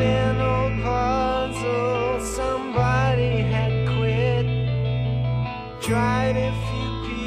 an old puzzle. Somebody had quit. Tried a few people.